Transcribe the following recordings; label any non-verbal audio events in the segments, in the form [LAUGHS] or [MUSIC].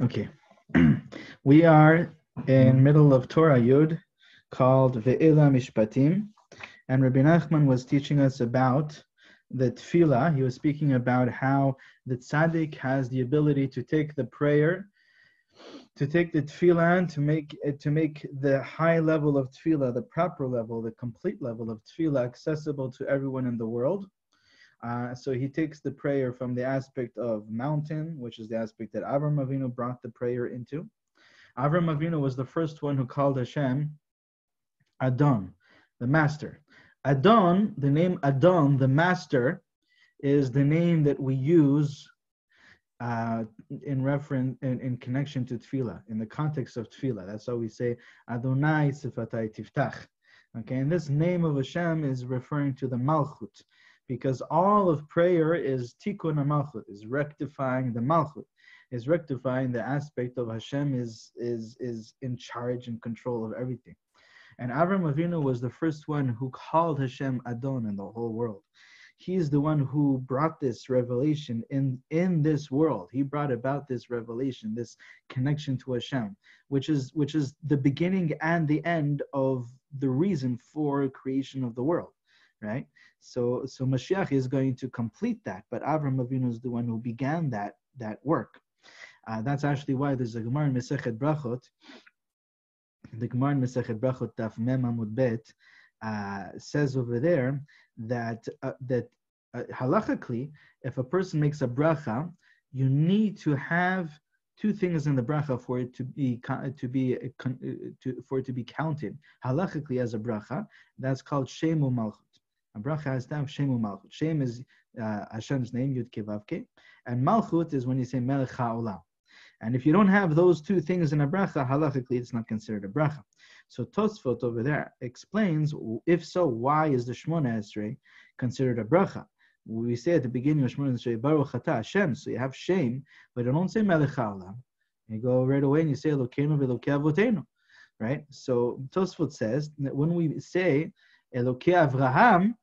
Okay. [CLEARS THROAT] we are in mm-hmm. middle of Torah Yud called V'eileh Hamishpatim. And Rabbi Nachman was teaching us about the tefillah. He was speaking about how the tzaddik has the ability to take the prayer, to take the tefillah, and to make to make the high level of tefillah, the proper level, the complete level of tefillah, accessible to everyone in the world. Uh, so he takes the prayer from the aspect of mountain, which is the aspect that Avram Avinu brought the prayer into. Avram Avinu was the first one who called Hashem Adon, the master. Adon, the name Adon, the master, is the name that we use uh, in reference in, in connection to tefillah, in the context of tefillah. That's how we say Adonai sifatai tiftach. Okay, and this name of Hashem is referring to the Malchut, because all of prayer is tikkun malchut, is rectifying the malchut, is rectifying the aspect of Hashem is is is in charge and control of everything. And Avram Avinu was the first one who called Hashem Adon in the whole world. He is the one who brought this revelation in, in this world. He brought about this revelation, this connection to Hashem, which is which is the beginning and the end of the reason for creation of the world right? So so Mashiach is going to complete that, but Avram Avinu is the one who began that that work. Uh, that's actually why there's a Gemara in Mesechet Brachot. The Gemara in Mesechet Brachot Taf Mem Amud Bet uh, says over there that uh, that uh, halachically, if a person makes a bracha, you need to have two things in the bracha for it to be to be uh, to, for it to be counted halachically as a bracha. That's called shemu malchut. Bracha to have Shem Malchut. Shem is uh, Hashem's name, Yud Kevavke, and Malchut is when you say Melech HaOlam. And if you don't have those two things in a bracha, halachically it's not considered a bracha. So Tosfot over there explains, if so, why is the Shemona Esrei considered a bracha? We say at the beginning of Shemona Esrei, Baruch Ata Hashem, so you have Shem, but you don't say Melech HaOlam. You go right away and you say Elokeinu v'Elokei Avotenu, right? So Tosfot says that when we say Elokei Avraham,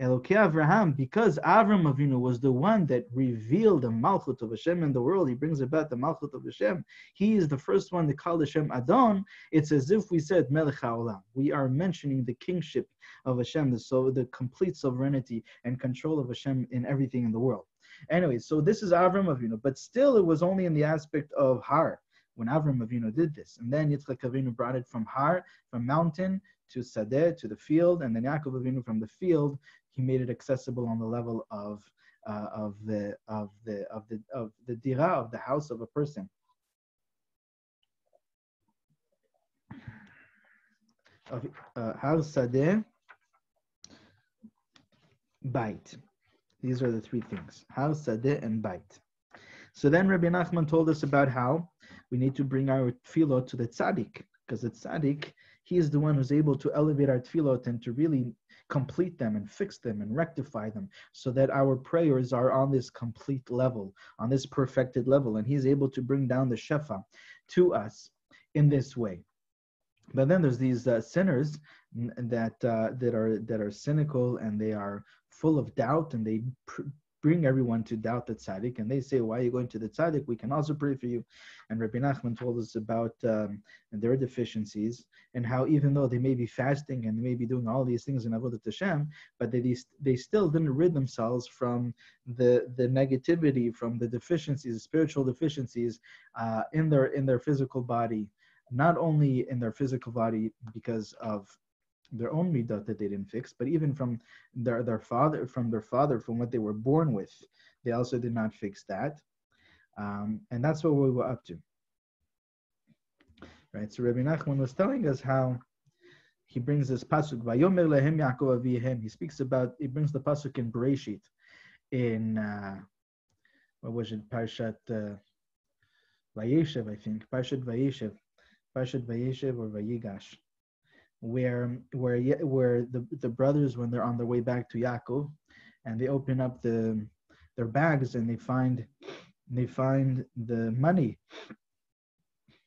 Elokei Avraham, because Avram Avinu was the one that revealed the Malchut of Hashem in the world, he brings about the Malchut of Hashem. He is the first one to call Hashem Adon. It's as if we said Melech HaOlam. We are mentioning the kingship of Hashem, the, so the complete sovereignty and control of Hashem in everything in the world. Anyway, so this is Avram Avinu, but still it was only in the aspect of Har when Avram Avinu did this. And then Yitzchak Avinu brought it from Har, from mountain, to Sadeh, to the field, and then Yaakov Avinu from the field he made it accessible on the level of uh, of the of the of the of the dira of the house of a person. Of uh, house sadeh, bayit. These are the three things: house sadeh and bayit. So then Rabbi Nachman told us about how we need to bring our tefillot to the tzaddik, because the tzaddik, he is the one who's able to elevate our tefillot and to really complete them and fix them and rectify them so that our prayers are on this complete level, on this perfected level. And He's able to bring down the Shefa to us in this way. But then there's these uh, sinners that uh, that are that are cynical and they are full of doubt and they pr- bring everyone to doubt the tzaddik, and they say, "Why are you going to the tzaddik? We can also pray for you." And Rabbi Nachman told us about um, their deficiencies and how even though they may be fasting and they may be doing all these things in avodat Hashem, but they they still didn't rid themselves from the the negativity, from the deficiencies, spiritual deficiencies uh, in their in their physical body, not only in their physical body because of their own midah that they didn't fix, but even from their, their father, from their father, from what they were born with, they also did not fix that. Um, and that's what we were up to. Right. So Rabbi Nachman was telling us how he brings this pasuk. Vayomer lehem Yaakov avihem. He speaks about. He brings the pasuk in Bereshit, in uh, what was it? Parshat uh, Vayeshev, I think. Parshat Vayeshev, Parshat Vayeshev or Vayigash where where where the, the brothers when they're on their way back to Yaakov and they open up the their bags and they find they find the money.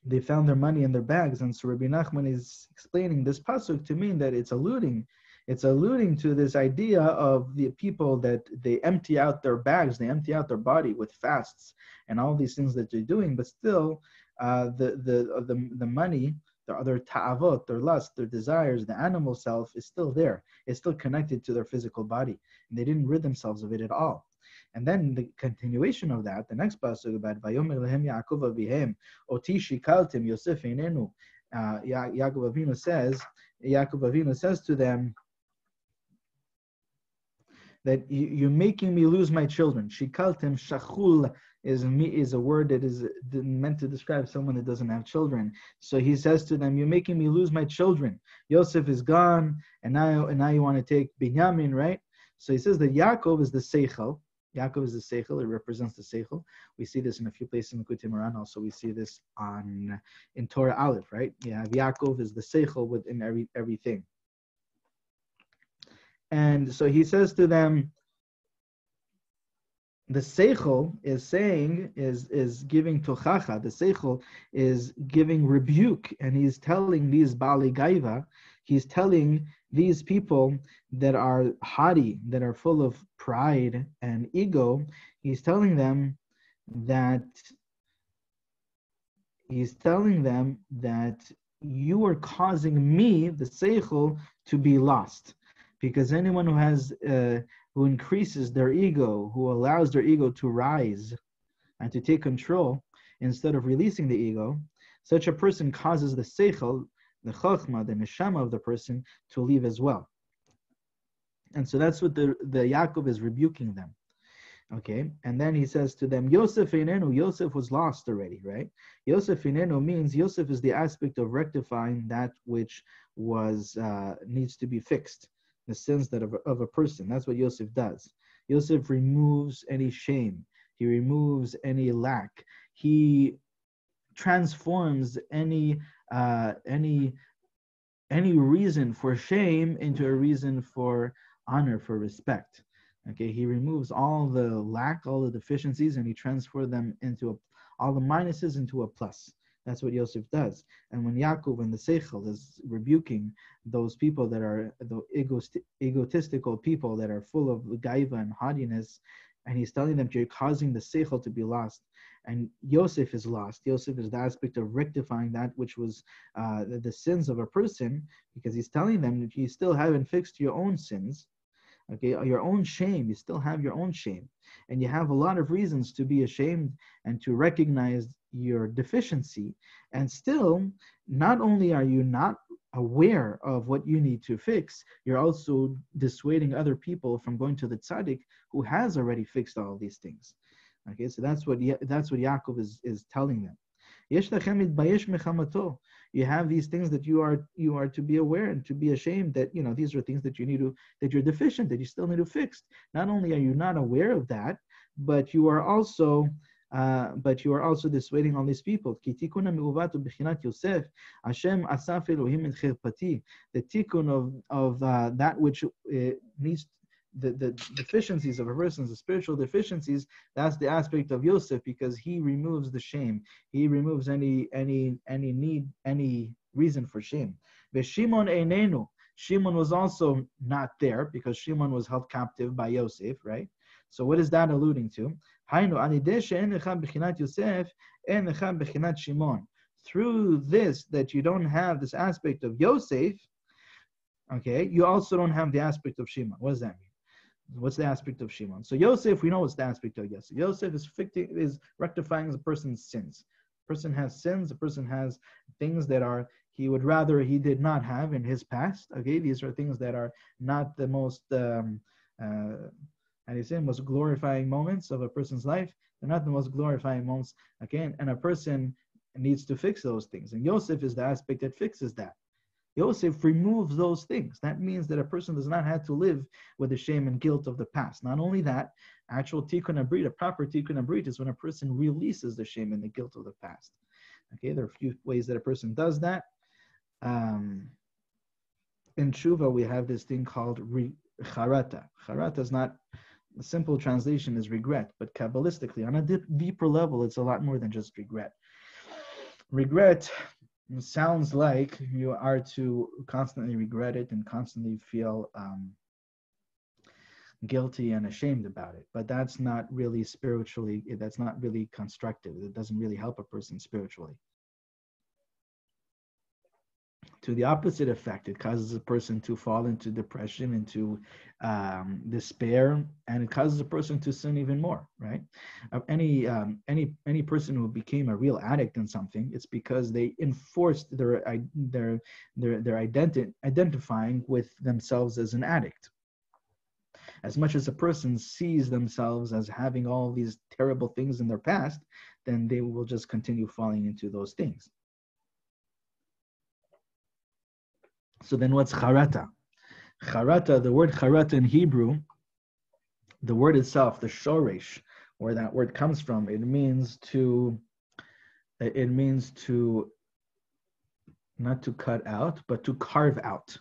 They found their money in their bags and so Rabbi Nachman is explaining this pasuk to mean that it's alluding it's alluding to this idea of the people that they empty out their bags, they empty out their body with fasts and all these things that they're doing, but still uh, the, the, uh, the, the money, their other ta'avot, their lust, their desires, the animal self is still there. It's still connected to their physical body. And they didn't rid themselves of it at all. And then the continuation of that, the next pasuk about Vayomer lehem Yaakov avihem, oti shikaltim Yosef inenu. Uh, Yaakov Avinu says, Yaakov Avinu says to them, that you're making me lose my children. Shikaltim shachul is me is a word that is meant to describe someone that doesn't have children. So he says to them, "You're making me lose my children. Yosef is gone, and now and now you want to take Binyamin, right?" So he says that Yaakov is the seichel. Yaakov is the seichel. It represents the seichel. We see this in a few places in the Likutei Moharan. Also, we see this on in Torah Aleph, right? Yeah, Yaakov is the seichel within every everything. And so he says to them, the seichel is saying is is giving tochacha. The seichel is giving rebuke, and he's telling these ba'alei gaiva, he's telling these people that are haughty, that are full of pride and ego. He's telling them that he's telling them that you are causing me, the seichel, to be lost because anyone who has uh, who increases their ego, who allows their ego to rise and to take control instead of releasing the ego, such a person causes the seichel, the chachma, the neshama of the person to leave as well. And so that's what the, the Yaakov is rebuking them. Okay, and then he says to them, Yosef inenu, Yosef was lost already, right? Yosef inenu means Yosef is the aspect of rectifying that which was uh, needs to be fixed the sins that of, of a person. That's what Yosef does. Yosef removes any shame. He removes any lack. He transforms any uh, any any reason for shame into a reason for honor, for respect. Okay, he removes all the lack, all the deficiencies, and he transfers them into a, all the minuses into a plus. That's what Yosef does. And when Yaakov and the Seichel is rebuking those people that are the egotistical people that are full of gaiva and haughtiness, and he's telling them you're causing the Seichel to be lost. And Yosef is lost. Yosef is the aspect of rectifying that which was uh, the, the sins of a person, because he's telling them you still haven't fixed your own sins okay? Your own shame you still have your own shame. And you have a lot of reasons to be ashamed and to recognize your deficiency. And still not only are you not aware of what you need to fix you're also dissuading other people from going to the tzaddik who has already fixed all these things. Okay so that's what that's what Yaakov is is telling them you have these things that you are you are to be aware and to be ashamed that you know these are things that you need to that you're deficient that you still need to fix not only are you not aware of that but you are also uh, but you are also dissuading all these people. The tikkun of, of uh, that which uh, needs the, the deficiencies of a person's the spiritual deficiencies, that's the aspect of Yosef because he removes the shame. He removes any any any need, any reason for shame. Shimon Einenu. Shimon was also not there because Shimon was held captive by Yosef, right? So what is that alluding to? Yosef, Shimon. Through this, that you don't have this aspect of Yosef, okay, you also don't have the aspect of Shimon. What does that mean? What's the aspect of Shimon? So Yosef, we know what's the aspect of Yosef. Yosef is, ficti- is rectifying the person's sins. A person has sins. A person has things that are he would rather he did not have in his past. Okay, these are things that are not the most um, uh, and he said most glorifying moments of a person's life. They're not the most glorifying moments. Again, and a person needs to fix those things. And Yosef is the aspect that fixes that. Yosef removes those things. That means that a person does not have to live with the shame and guilt of the past. Not only that, actual tikkun habrit, a proper tikkun habrit, is when a person releases the shame and the guilt of the past. Okay, there are a few ways that a person does that. Um, in tshuva, we have this thing called re- charata. Charata is not the simple translation is regret, but Kabbalistically, on a deep, deeper level, it's a lot more than just regret. Regret it sounds like you are to constantly regret it and constantly feel um, guilty and ashamed about it. But that's not really spiritually, that's not really constructive. It doesn't really help a person spiritually. To the opposite effect, it causes a person to fall into depression, into um, despair, and it causes a person to sin even more. Right? Uh, any um, any any person who became a real addict in something, it's because they enforced their their their their identi- identifying with themselves as an addict as much as a person sees themselves as having all these terrible things in their past, then they will just continue falling into those things. So then what's charata? Charata, the word charata in Hebrew, the word itself, the shoresh, where that word comes from, it means to it means to not to cut out, but to carve out.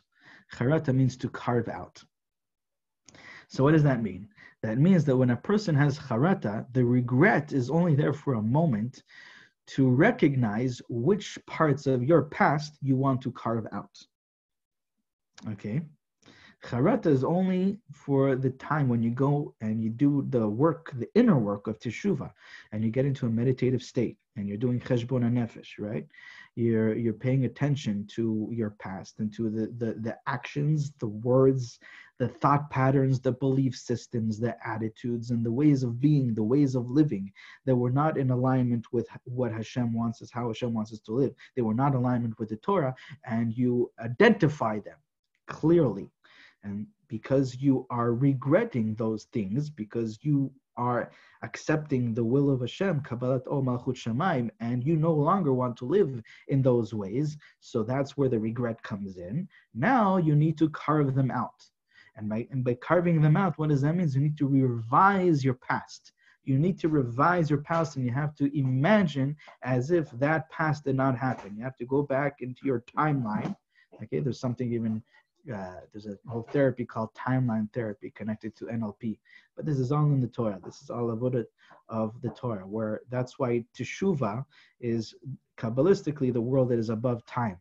Charata means to carve out. So what does that mean? That means that when a person has charata, the regret is only there for a moment to recognize which parts of your past you want to carve out. Okay? Charata is only for the time when you go and you do the work, the inner work of teshuva, and you get into a meditative state and you're doing cheshbon nefesh, right? You're you're paying attention to your past and to the, the the actions, the words, the thought patterns, the belief systems, the attitudes, and the ways of being, the ways of living that were not in alignment with what Hashem wants us, how Hashem wants us to live. They were not alignment with the Torah, and you identify them clearly. And because you are regretting those things, because you are accepting the will of Hashem, Kabbalat Ol Malchut Shamayim, and you no longer want to live in those ways, so that's where the regret comes in. Now you need to carve them out. And by, and by carving them out, what does that mean? You need to revise your past. You need to revise your past and you have to imagine as if that past did not happen. You have to go back into your timeline. Okay, there's something even uh, there's a whole therapy called timeline therapy connected to NLP. But this is all in the Torah. This is all it of the Torah, where that's why teshuva is kabbalistically the world that is above time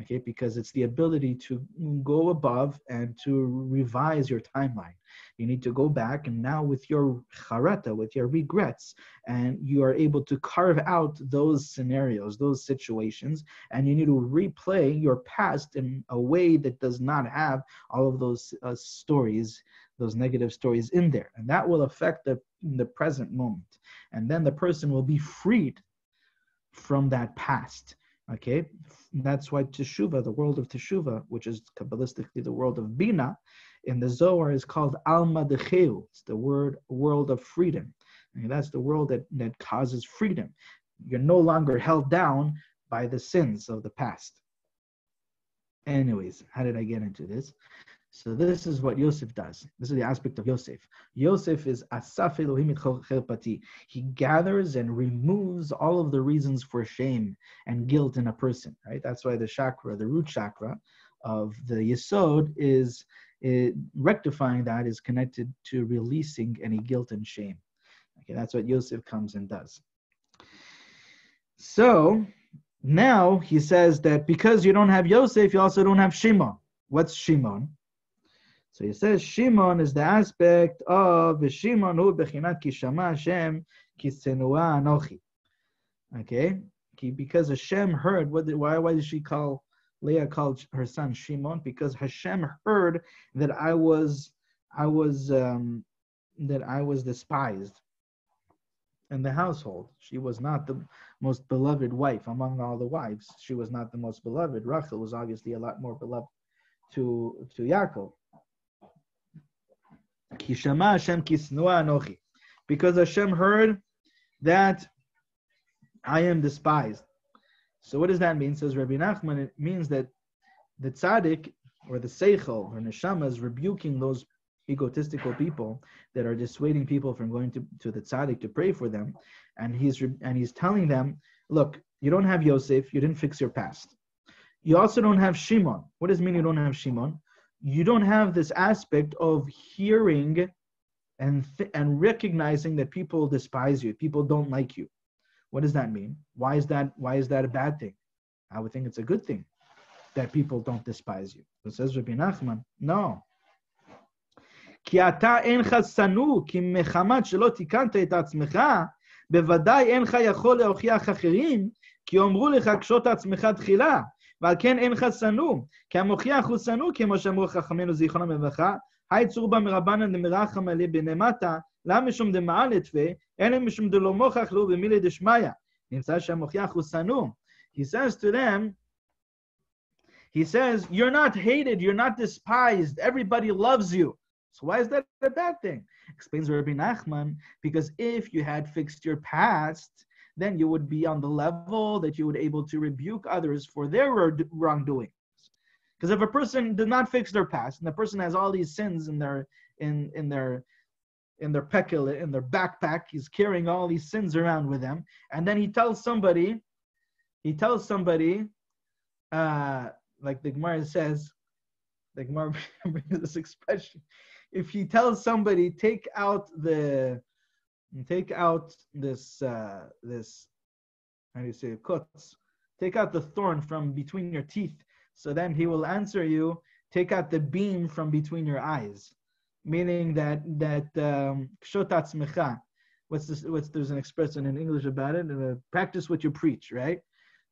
okay because it's the ability to go above and to revise your timeline. You need to go back and now with your charata with your regrets and you are able to carve out those scenarios those situations and you need to replay your past in a way that does not have all of those uh, stories those negative stories in there. And that will affect the, the present moment. And then the person will be freed from that past Okay, and that's why Teshuvah, the world of Teshuvah, which is Kabbalistically the world of Bina, in the Zohar is called Alma Decheu. It's the word world of freedom. And that's the world that, that causes freedom. You're no longer held down by the sins of the past. Anyways, how did I get into this? So this is what Yosef does. This is the aspect of Yosef. Yosef is asaf Elohim cherpati. He gathers and removes all of the reasons for shame and guilt in a person. Right. That's why the chakra, the root chakra of the Yesod, is it, rectifying that is connected to releasing any guilt and shame. Okay, that's what Yosef comes and does. So now he says that because you don't have Yosef, you also don't have Shimon. What's Shimon? So he says Shimon is the aspect of Shimon hu bechinat kishama Hashem kisenua anochi. Okay, because Hashem heard. What? Did, why? Why did she call Leah called her son Shimon? Because Hashem heard that I was, I was, um, that I was despised in the household. She was not the most beloved wife among all the wives. She was not the most beloved. Rachel was obviously a lot more beloved to to Yaakov. Kishama Hashem kisnua anochi. Because Hashem heard that I am despised. So what does that mean? Says Rabbi Nachman, it means that the tzaddik or the seichel or neshama is rebuking those egotistical people that are dissuading people from going to, to the tzaddik to pray for them, and he's and he's telling them, look, you don't have Yosef, you didn't fix your past. You also don't have Shimon. What does it mean you don't have Shimon? you don't have this aspect of hearing and th- and recognizing that people despise you, people don't like you. What does that mean? Why is that why is that a bad thing? I would think it's a good thing that people don't despise you. But says Rabbi Nachman, no. כי אתה אינך שנוא, כי מחמת שלא תיקנת את עצמך, בוודאי אינך יכול להוכיח אחרים, כי אמרו לך קשוט עצמך תחילה, ועל כן אינך שנוא, כי המוכיח הוא שנוא, כמו שאמרו חכמינו זיכרונם לברכה, היי צור בה מרבנן דמרחם עלי בנמטה, למה משום דמעל תפה, אלא משום דלא מוכח לו במילי דשמיא. נמצא שהמוכיח הוא שנוא. He says to them, he says, you're not hated, you're not despised, everybody loves you. So why is that a bad thing? Explains Rabbi Nachman, because if you had fixed your past, then you would be on the level that you would able to rebuke others for their wrongdoings. Because if a person did not fix their past, and the person has all these sins in their in in their in their pekel, in their backpack, he's carrying all these sins around with him, and then he tells somebody, he tells somebody, uh, like the Gemara says, the Gemara [LAUGHS] brings this expression. If he tells somebody, take out the, take out this, uh, this, how do you say, cuts, take out the thorn from between your teeth. So then he will answer you, take out the beam from between your eyes, meaning that that um, what's this? What's there's an expression in English about it? Uh, practice what you preach, right?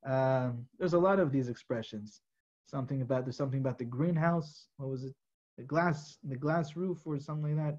Um, there's a lot of these expressions something about there's something about the greenhouse. What was it? The glass, the glass roof, or something like that.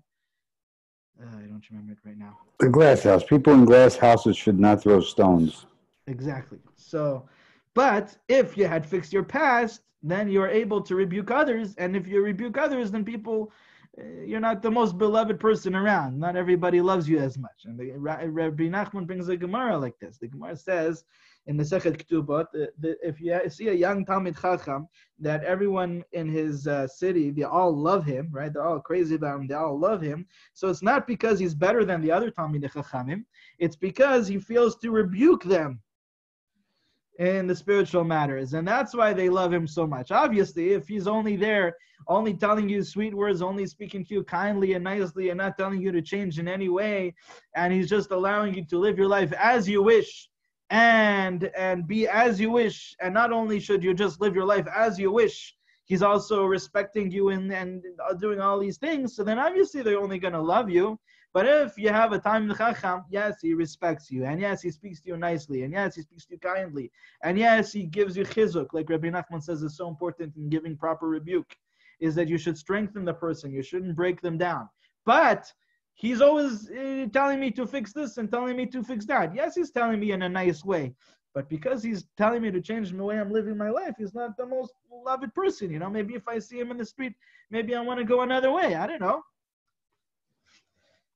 Uh, I don't remember it right now. The glass house. People in glass houses should not throw stones. Exactly. So, but if you had fixed your past, then you're able to rebuke others, and if you rebuke others, then people uh, you're not the most beloved person around. Not everybody loves you as much. And the, Rabbi Nachman brings a Gemara like this. The Gemara says in the Sechet Ketubot, if you see a young Talmid Chacham, that everyone in his uh, city, they all love him, right? They're all crazy about him, they all love him. So it's not because he's better than the other Talmid Chachamim, it's because he feels to rebuke them in the spiritual matters. And that's why they love him so much. Obviously, if he's only there, only telling you sweet words, only speaking to you kindly and nicely, and not telling you to change in any way, and he's just allowing you to live your life as you wish and and be as you wish. And not only should you just live your life as you wish he's also respecting you and, and doing all these things. So then obviously they're only going to love you. But if you have a time chacham yes he respects you. And yes he speaks to you nicely. And yes he speaks to you kindly. And yes he gives you chizuk like rabbi nachman says is so important in giving proper rebuke is that you should strengthen the person. You shouldn't break them down. But he's always uh, telling me to fix this and telling me to fix that. Yes, he's telling me in a nice way, but because he's telling me to change the way I'm living my life, he's not the most loved person. You know, maybe if I see him in the street, maybe I want to go another way. I don't know.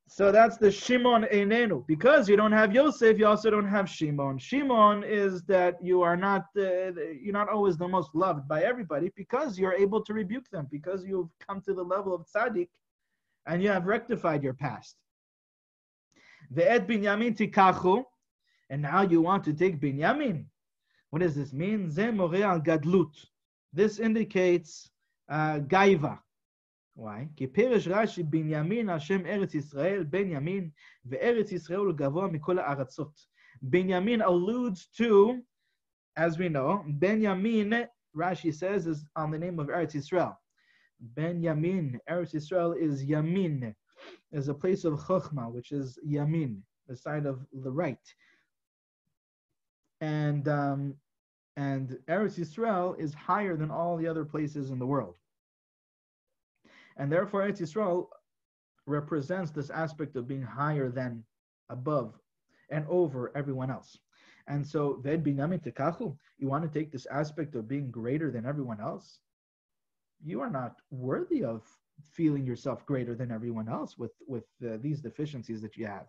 So that's the Shimon Einenu. Because you don't have Yosef, you also don't have Shimon. Shimon is that you are not uh, you're not always the most loved by everybody because you're able to rebuke them because you've come to the level of tzaddik and you have rectified your past. Ve'et binyamin tikachu, and now you want to take binyamin. What does this mean? Ze al gadlut. This indicates uh, gaiva. Why? כי פירש רש"י בנימין על שם ארץ ישראל, בנימין, וארץ ישראל הוא גבוה מכל הארצות. Binyamin alludes to, as we know, Benjamin, Rashi says, is on the name of Eretz Israel. Ben Yamin, Eretz Israel is Yamin, is a place of Chokhmah, which is Yamin, the side of the right. And um, and Eretz Israel is higher than all the other places in the world. And therefore, Eretz Israel represents this aspect of being higher than, above, and over everyone else. And so, you want to take this aspect of being greater than everyone else? you are not worthy of feeling yourself greater than everyone else with, with uh, these deficiencies that you have.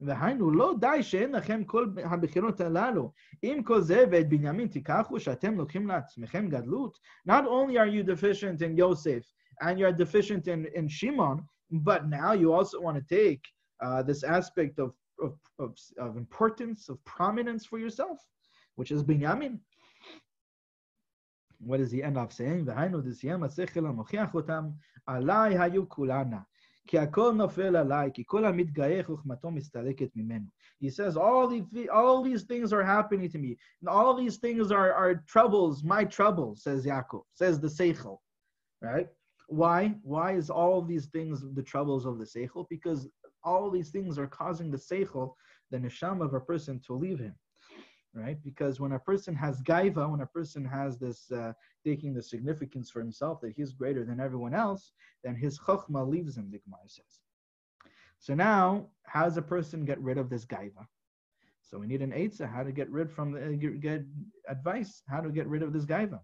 והיינו, לא די שאין לכם כל הבחירות הללו. אם כל זה ואת בנימין תיקחו, שאתם לוקחים לעצמכם גדלות. Not only are you deficient in Yosef, and you're deficient in, in Shimon, but now you also want to take uh, this aspect of, of, of, of importance, of prominence for yourself, which is Binyamin what does he end of saying? והיינו דסיים השכל המוכיח אותם, עליי היו כולנה. כי הכל נופל עליי, כי כל המתגאה חוכמתו מסתלקת mimenu. He says, all, these all these things are happening to me, and all these things are, are troubles, my troubles, says Yaakov, says the Seichel, right? Why? Why is all these things the troubles of the Seichel? Because all these things are causing the Seichel, the Neshama of a person, to leave him right? Because when a person has gaiva, when a person has this uh, taking the significance for himself that he's greater than everyone else, then his chokhmah leaves him, the Gemara says. So now, how does a person get rid of this gaiva? So we need an eitzah, how to get rid from the, get, get advice, how to get rid of this gaiva.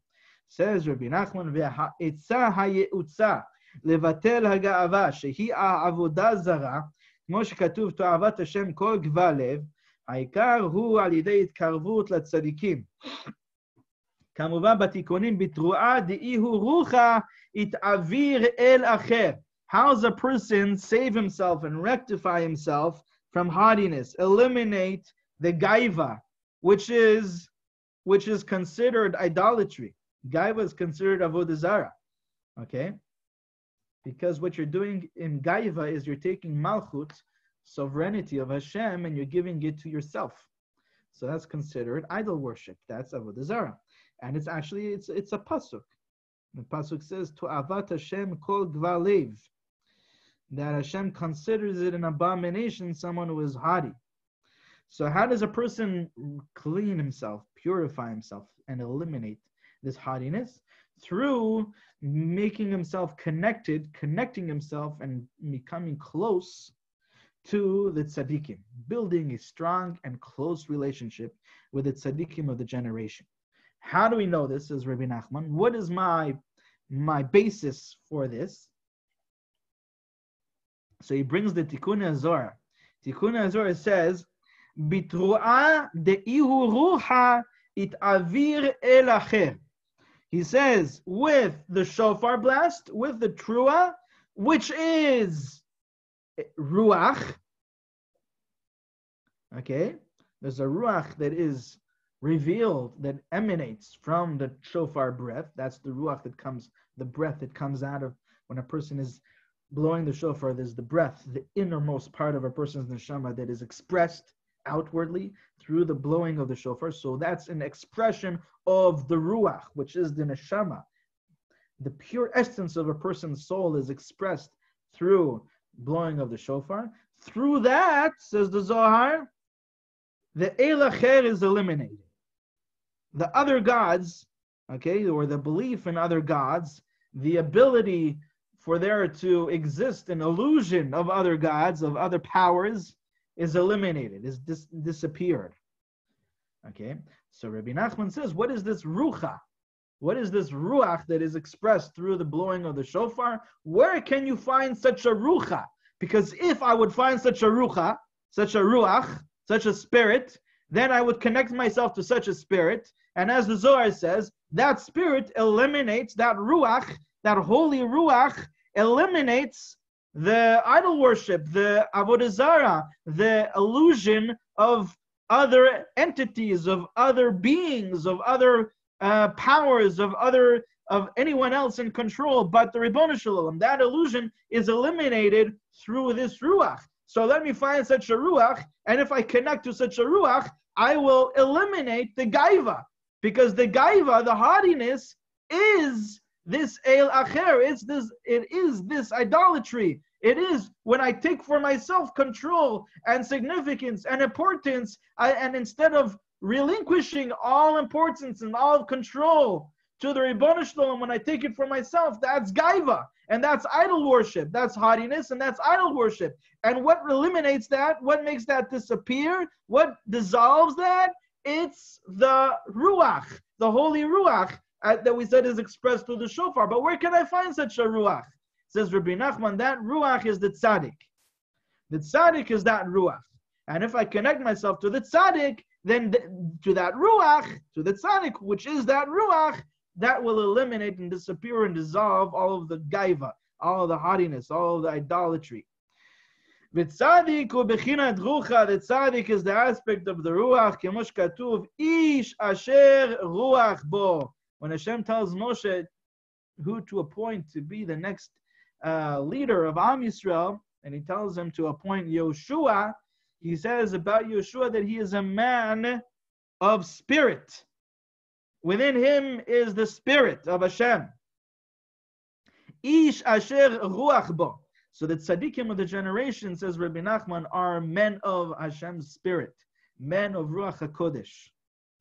Says Rabbi Nachman, ve'ha'etzah ha'ye'utzah, לבטל הגאווה שהיא העבודה זרה, כמו שכתוב תועבת השם כל גבה לב, העיקר הוא על ידי התקרבות לצדיקים. כמובן בתיקונים בתרועה דאי הוא רוחה התעביר אל אחר. How does a person save himself and rectify himself from haughtiness? Eliminate the gaiva, which is which is considered idolatry. Gaiva is considered avodah zarah. Okay, because what you're doing in gaiva is you're taking malchut sovereignty of Hashem and you're giving it to yourself. So that's considered idol worship. That's avodah zarah, and it's actually it's it's a pasuk. The pasuk says to avat Hashem kol gvalev, that Hashem considers it an abomination someone who is haughty. So how does a person clean himself, purify himself, and eliminate this haughtiness? Through making himself connected, connecting himself, and becoming close to the tzaddikim, building a strong and close relationship with the tzaddikim of the generation. How do we know this, says Rabbi Nachman? What is my, my basis for this? So he brings the Tikkun Zohar. Tikkun Zohar says, Bitru'a de'ihu ruha it avir el. He says, with the shofar blast, with the trua, which is ruach. Okay, there's a ruach that is revealed that emanates from the shofar breath. That's the ruach that comes, the breath that comes out of when a person is blowing the shofar. There's the breath, the innermost part of a person's neshama that is expressed outwardly through the blowing of the shofar. So that's an expression of the ruach, which is the neshama. The pure essence of a person's soul is expressed through blowing of the shofar. Through that, says the Zohar, the El Acher is eliminated. The other gods, okay, or the belief in other gods, the ability for there to exist an illusion of other gods, of other powers, is eliminated, is dis- disappeared. Okay, so Rabbi Nachman says, what is this rucha? What is this ruach that is expressed through the blowing of the shofar? Where can you find such a rucha? Because if I would find such a rucha, such a ruach, such a spirit, then I would connect myself to such a spirit. And as the Zohar says, that spirit eliminates that ruach, that holy ruach eliminates the idol worship, the avodah zarah, the illusion of other entities, of other beings, of other uh, powers of other of anyone else in control but the Ribbon Shalom. That illusion is eliminated through this ruach. So let me find such a ruach, and if I connect to such a ruach, I will eliminate the gaiva, because the gaiva, the haughtiness, is this el acher. It's this. It is this idolatry. It is when I take for myself control and significance and importance, I, and instead of relinquishing all importance and all control to the Ribbon Shalom when I take it for myself, that's gaiva, and that's idol worship, that's haughtiness, and that's idol worship. And what eliminates that? What makes that disappear? What dissolves that? It's the ruach, the holy ruach uh, that we said is expressed through the shofar. But where can I find such a ruach? Says Rabbi Nachman, that ruach is the tzaddik. The tzaddik is that ruach. And if I connect myself to the tzaddik, then to that ruach, to the tzaddik, which is that ruach, that will eliminate and disappear and dissolve all of the gaiva, all of the haughtiness, all of the idolatry. The tzaddik is the aspect of the ruach, kemosh katuv, ish asher ruach bo. When Hashem tells Moshe who to appoint to be the next uh, leader of Am Yisrael, and he tells him to appoint Yoshua, he says about Yeshua that he is a man of spirit. Within him is the spirit of Hashem. Ish asher ruach bo. So the tzaddikim of the generation, says Rabbi Nachman, are men of Hashem's spirit, men of Ruach HaKodesh.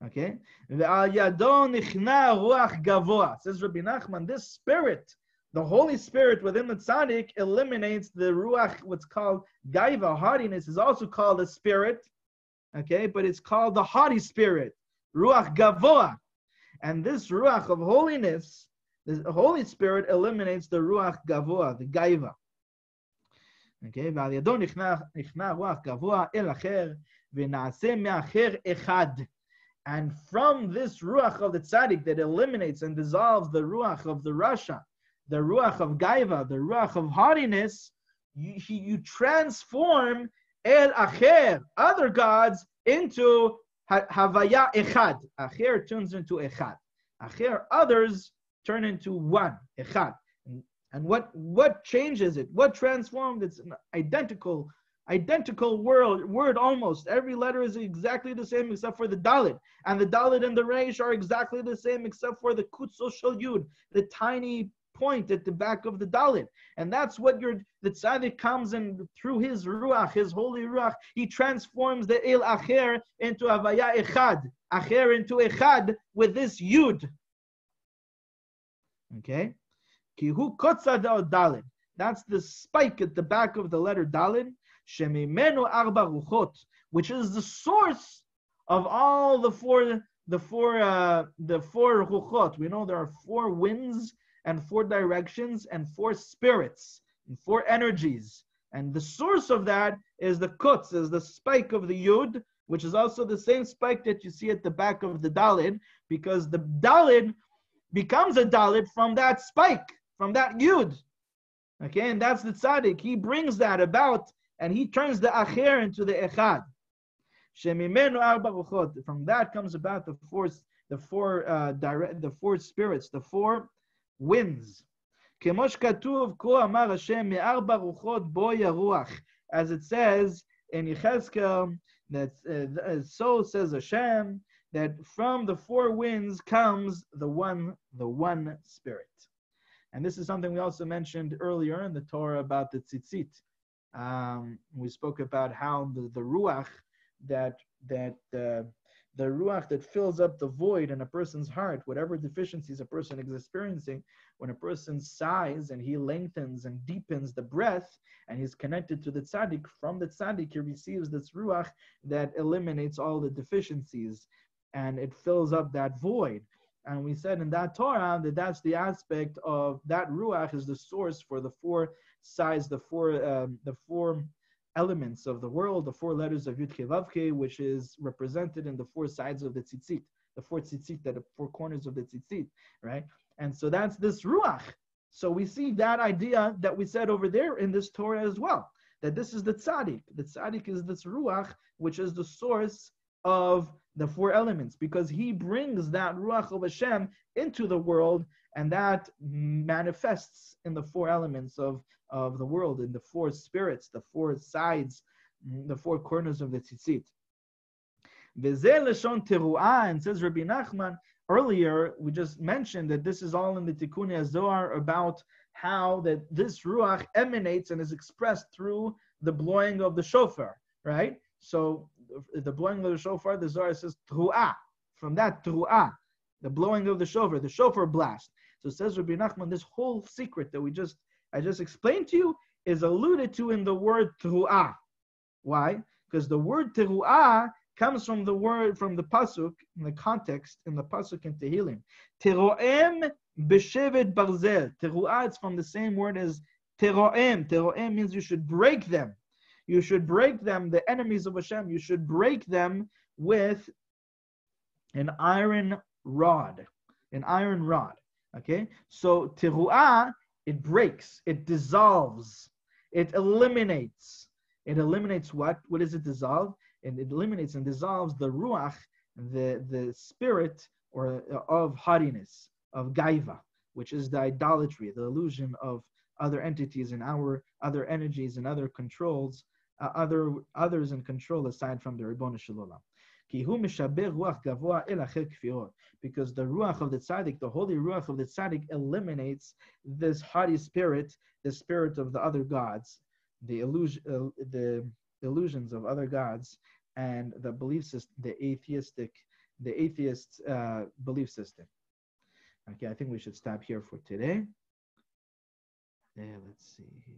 Okay? Ve'al yadon ruach gavoa. Says Rabbi Nachman, this spirit, the Holy Spirit within the tzaddik eliminates the ruach, what's called gaiva, haughtiness, is also called a spirit. Okay? But it's called the haughty spirit, ruach gavoa. And this ruach of holiness, the Holy Spirit eliminates the ruach gavoa, the gaiva. Okay, ועל ידו נכנע רוח גבוה אל אחר, ונעשה מאחר אחד. And from this ruach of the tzaddik that eliminates and dissolves the ruach of the rasha, the ruach of gaiva, the ruach of haughtiness, you, you transform el acher, other gods, into havaya echad. Acher turns into echad. Acher, others turn into one, echad. And what what changes it? What transformed? It's an identical identical word word almost. Every letter is exactly the same except for the dalit, and the dalit and the reish are exactly the same except for the kutzo shel yud, the tiny point at the back of the dalit. And that's what your the tzaddik comes and through his ruach, his holy ruach, he transforms the el acher into avaya echad, acher into echad with this yud. Okay. Kihu kotzad dalin. That's the spike at the back of the letter dalin. Shemimenu arba ruchot, which is the source of all the four the four uh, the four ruchot. We know there are four winds and four directions and four spirits and four energies. And the source of that is the kutz, is the spike of the yud, which is also the same spike that you see at the back of the dalid, because the dalid becomes a dalid from that spike from that yud. Okay, and that's the tzaddik. He brings that about and he turns the acher into the echad. From that comes about the four, the four uh, direct, the four spirits, the four winds. As it says in Yechezkel, that uh, so says Hashem, that from the four winds comes the one, the one spirit. And this is something we also mentioned earlier in the Torah about the tzitzit. Um, we spoke about how the, the ruach that that uh, the ruach that fills up the void in a person's heart, whatever deficiencies a person is experiencing, when a person sighs and he lengthens and deepens the breath, and he's connected to the tzaddik, from the tzaddik he receives this ruach that eliminates all the deficiencies, and it fills up that void. And we said in that Torah that that's the aspect of that ruach is the source for the four sides, the four um, the four elements of the world, the four letters of Yud Vavke, which is represented in the four sides of the tzitzit, the four tzitzit, that the four corners of the tzitzit, right? And so that's this ruach. So we see that idea that we said over there in this Torah as well, that this is the tzaddik. The tzaddik is this ruach, which is the source of the four elements because he brings that Ruach of Hashem into the world and that manifests in the four elements of, of the world, in the four spirits, the four sides, the four corners of the tzitzit. And says Rabbi Nachman, earlier we just mentioned that this is all in the Tikkun Zohar about how that this Ruach emanates and is expressed through the blowing of the shofar, right? So the blowing of the shofar, the Zohar says tru'ah. From that tru'ah, the blowing of the shofar, the shofar blast. So says Rabbi Nachman, this whole secret that we just I just explained to you is alluded to in the word tru'ah. Why? Because the word teruah comes from the word from the pasuk in the context in the pasuk in Tehillim. Teroem b'shevet barzel. Teruah it's from the same word as teroem. Teroem means you should break them. You should break them, the enemies of Hashem, you should break them with an iron rod. An iron rod. Okay? So teruah, it breaks, it dissolves, it eliminates. It eliminates what? What does it dissolve? And it eliminates and dissolves the ruach, the, the spirit or uh, of haughtiness, of gaiva, which is the idolatry, the illusion of other entities and our other energies and other controls, uh, other others in control aside from the Ribbon Shalom. Because the ruach of the tzaddik, the holy ruach of the tzaddik, eliminates this haughty spirit, the spirit of the other gods, the illusion, uh, the illusions of other gods, and the belief system, the atheistic, the atheist uh, belief system. Okay, I think we should stop here for today. Yeah, let's see here.